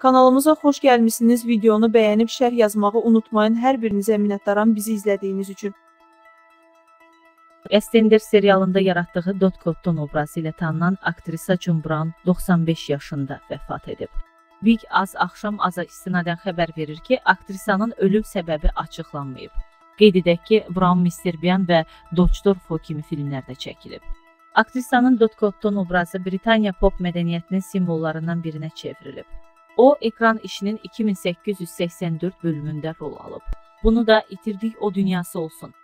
Kanalımıza xoş gəlmisiniz. Videonu bəyənib şərh yazmağı unutmayın. Hər birinizə minnətdaram bizi izlədiyiniz üçün. Estender serialında yaratdığı Dot Cotton obrazı ilə tanınan aktrisa June Brown 95 yaşında vəfat edib. Big Az axşam aza istinadən xəbər verir ki, aktrisanın ölüm səbəbi açıqlanmayıb. Qeyd edək ki, Brown Mr. Bean və Dodge Fo kimi filmlərdə çəkilib. Aktrisanın Dot Cotton obrazı Britaniya pop mədəniyyətinin simvollarından birinə çevrilib. O, ekran işinin 2884 bölümündə rol alıb. Bunu da itirdik o dünyası olsun.